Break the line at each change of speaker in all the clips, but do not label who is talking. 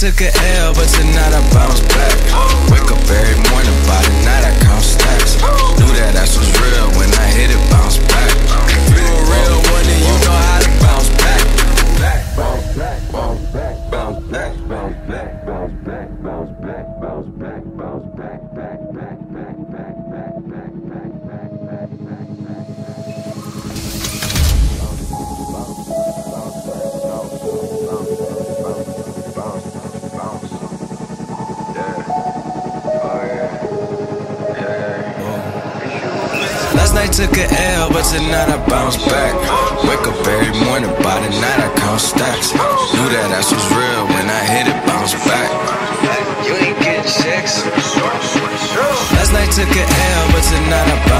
took a L, but tonight I bounce back. Wake up every morning, by the night night took a L, but tonight I bounce back. Wake up every morning, by the night I count stacks. Knew that ass was real when I hit it, bounce back.
You ain't getting sex.
Last night took a L, but tonight I bounce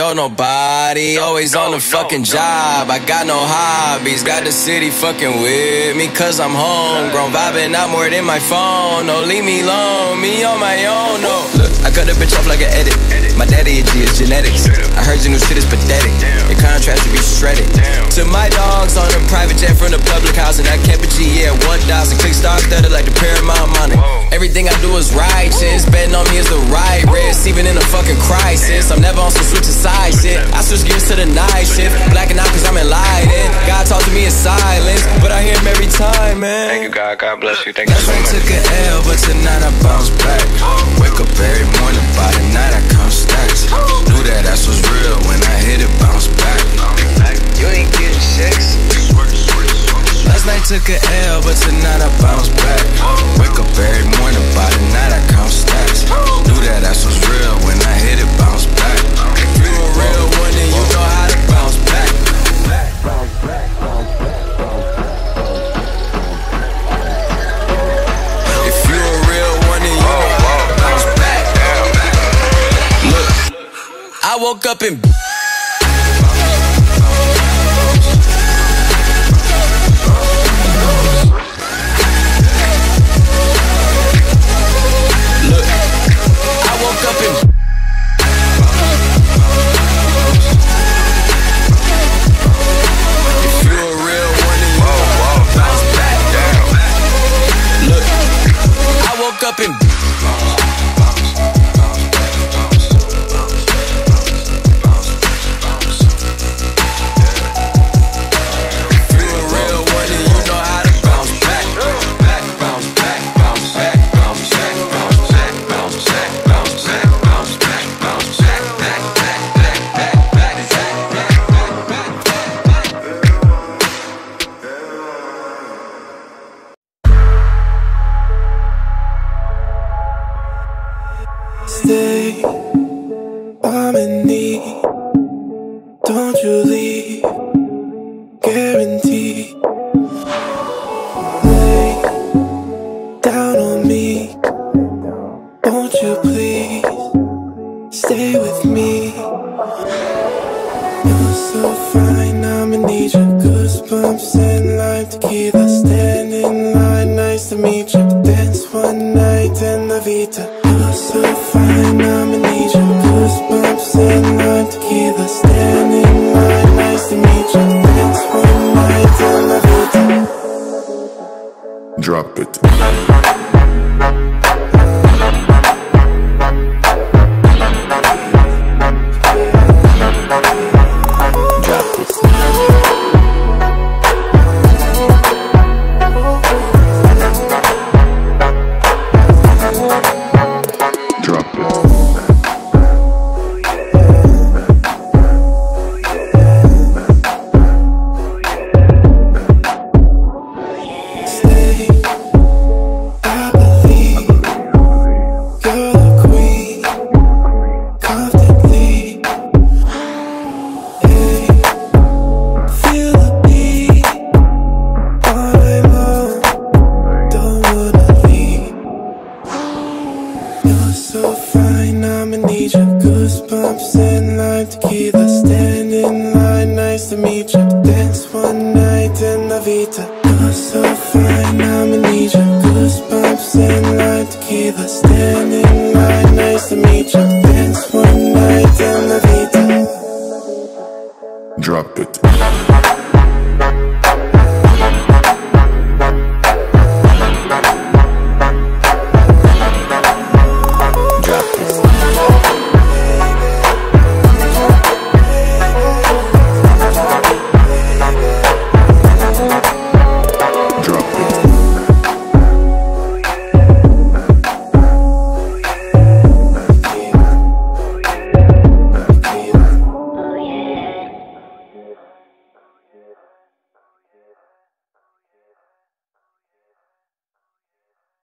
oh nobody. Always on the fucking job. I got no hobbies. Got the city fucking with me, cause I'm homegrown. Vibing out more than my phone. No, leave me alone. Me on my own, no. Look, I cut the bitch off like an edit. My daddy a G is genetics. I heard your new shit is pathetic. Your contrast should be shredded. To my dogs on a private jet from the public house, and I kept a G, yeah, 1,000 click stars studded like the Paramount money. Everything I do is righteous. Betting on me is the right risk, even in a fucking crisis. I'm never the night shift. Blacking out cause I'm enlightened. God talk to me in silence, but I hear him every time, man.
Thank you, God. God bless you. Thank you
Last
so
night
much.
took a L, but tonight I bounce back. Wake up every morning, by the night I count stacks. Knew that ass was real when I hit it, bounce back.
You ain't getting sex.
Last night took a L, but tonight I bounce woke up in. In.
Don't you leave, guarantee. Lay down on me. Won't you please stay with me? You're so fine, I'ma need your goosebumps and lime tequila. Stand in line, nice to meet you. Dance one night in La Vita. You're so Bye. Standing line, nice to meet you Dance one night in the Vita.
You're so fine, I'm in need you Goosebumps and light tequila. Standing
line, nice to meet you Dance
one
night in the Vita.
Drop it.